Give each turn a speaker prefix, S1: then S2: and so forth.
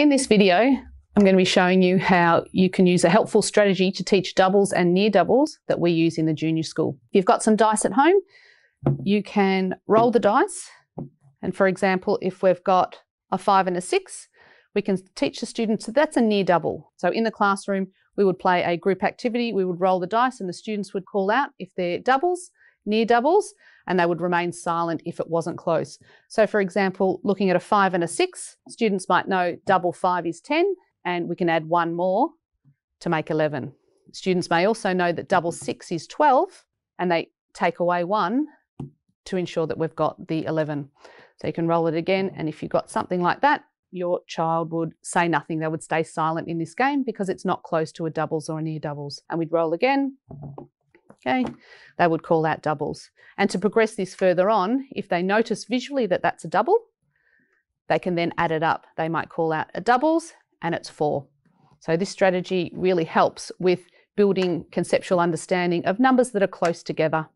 S1: In this video, I'm going to be showing you how you can use a helpful strategy to teach doubles and near doubles that we use in the junior school. If you've got some dice at home, you can roll the dice. And for example, if we've got a five and a six, we can teach the students that that's a near double. So in the classroom, we would play a group activity, we would roll the dice and the students would call out if they're doubles, near doubles, and they would remain silent if it wasn't close. So for example, looking at a five and a six, students might know double five is 10, and we can add one more to make 11. Students may also know that double six is 12, and they take away one to ensure that we've got the 11. So you can roll it again, and if you've got something like that, your child would say nothing. They would stay silent in this game because it's not close to a doubles or a near doubles. And we'd roll again, okay, they would call out doubles. And to progress this further on, if they notice visually that that's a double, they can then add it up. They might call out a doubles and it's four. So this strategy really helps with building conceptual understanding of numbers that are close together.